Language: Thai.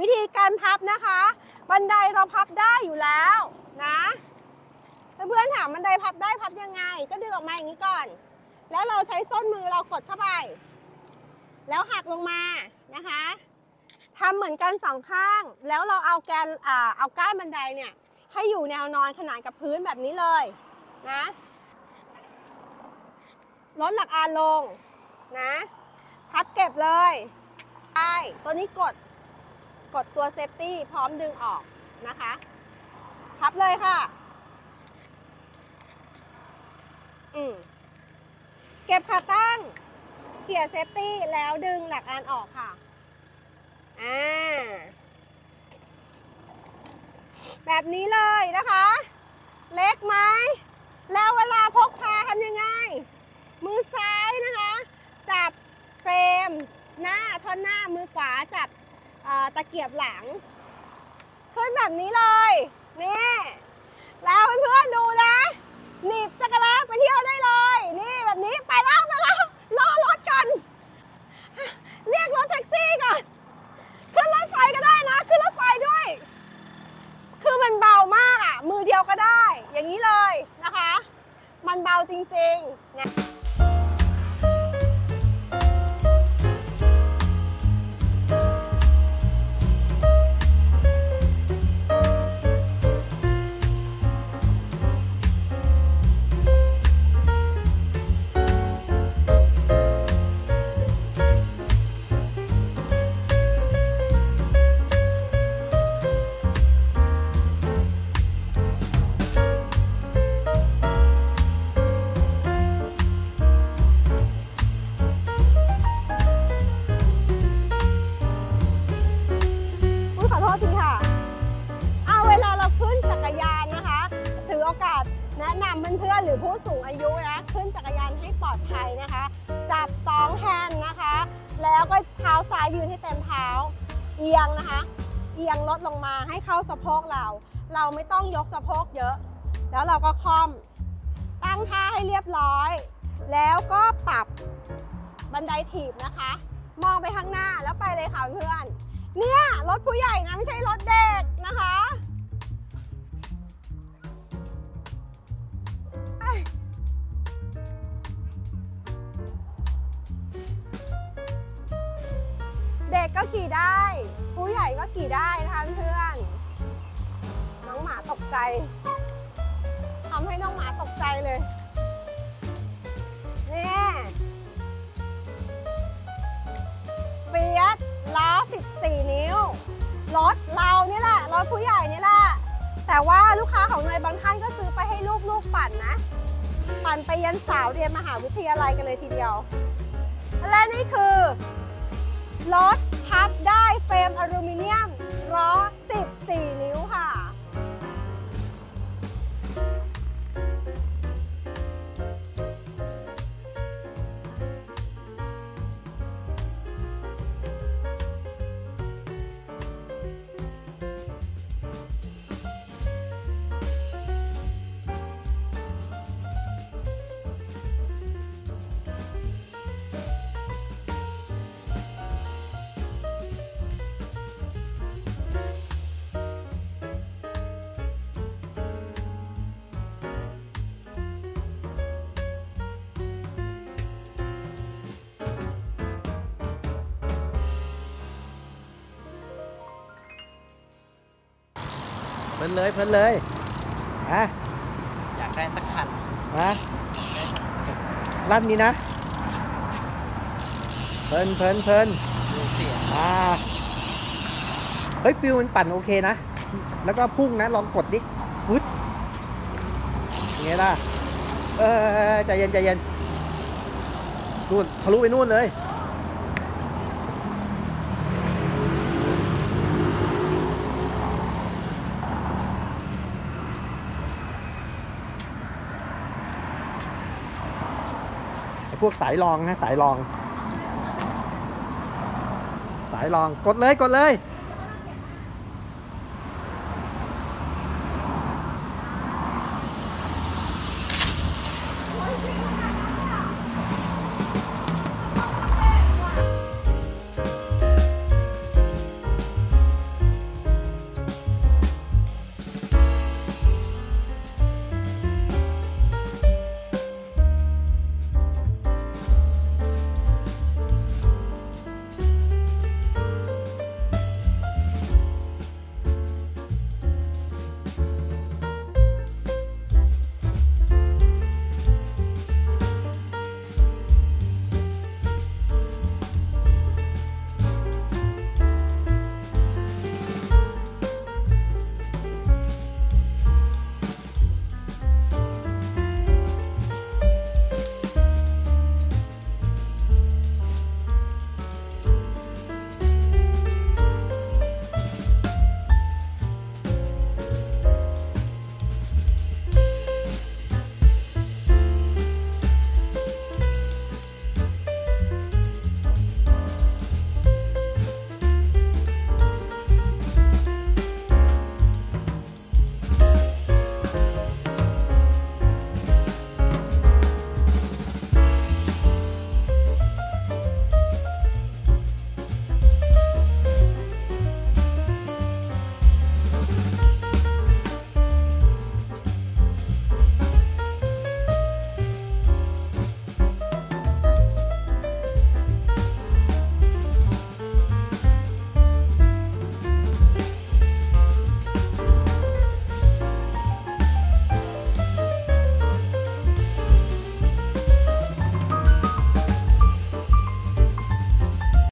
วิธีการพับนะคะ บันไดเราพับได้อยู่แล้วนะเพื่อนๆถามบันไดพับได้พับยังไง ก็ดึงออกมาอย่างนี้ก่อน แล้วเราใช้ส้นมือเรากดเข้าไป แล้วหักลงมานะคะทำเหมือนกันสองข้าง แล้วเราเอาแกนเอาก้านบันไดเนี่ยให้อยู่แนวนอนขนานกับพื้นแบบนี้เลยนะลดหลักอานลงนะ พับเก็บเลยใช่ตัวนี้กด กดตัว safety พร้อมดึงออกนะคะพับเลยค่ะ อืมเก็บขาตั้ง เขี่ย safety แล้วดึงหลักอานออกค่ะ อ่า แบบนี้เลยนะคะ เล็กไหม แล้วเวลาพกพาทำยังไง มือซ้ายนะคะ จับเฟรม หน้าท่อนหน้ามือขวาจับ ตะเกียบหลัง ขึ้นแบบนี้เลย นี่แล้วเพื่อนๆดูนะหนีบจักรยานไปเที่ยวได้เลย นี่แบบนี้ไปแล้วไปแล้วรอรถกันเรียกรถแท็กซี่ก่อนขึ้นรถไฟก็ได้นะ ขึ้นรถไฟด้วย คือมันเบามากอะ มือเดียวก็ได้ อย่างนี้เลยนะคะ มันเบาจริงๆนะ แนะนำเพื่อนๆหรือผู้สูงอายุนะขึ้นจักรยานให้ปลอดภัยนะคะ จับสองแฮนด์นะคะ แล้วก็เท้าซ้ายยืนให้เต็มเท้า เอียงนะคะ เอียงลดลงมาให้เข้าสะโพกเรา เราไม่ต้องยกสะโพกเยอะ แล้วเราก็ค่อม ตั้งท่าให้เรียบร้อย แล้วก็ปรับบันไดถีบนะคะ มองไปข้างหน้าแล้วไปเลยค่ะเพื่อนเนี่ยรถผู้ใหญ่นะไม่ใช่รถเด็กนะคะ กก็ขี่ได้ ผู้ใหญ่ก็ขี่ได้นะคะเพื่อนน้องหมาตกใจทำให้น้องหมาตกใจเลยนี่เฟียสล้อ 14 นิ้ว รถเรานี่แหละ รถผู้ใหญ่นี่แหละ แต่ว่าลูกค้าของเนยบางท่านก็ซื้อไปให้ลูกๆปั่นนะ ปั่นไปยันสาวเรียนมหาวิทยาลัยกันเลยทีเดียว และนี่คือ รถพับได้เฟรมอลูมิเนียมล้อ14 นิ้วค่ะ เพลินเลยเพลินเลยอะอยากได้สักคันมาลั่นนี้นะเพลินเพลินเพลินดูเสียงอ่าเฮ้ยฟิลมันปั่นโอเคนะ แล้วก็พุ่งนะ ลองกดดิวึดยังไงล่ะ เออใจเย็นใจเย็นนู่นทะลุไปนู่นเลย พวกสายรองนะสายรอง สายรองกดเลยกดเลย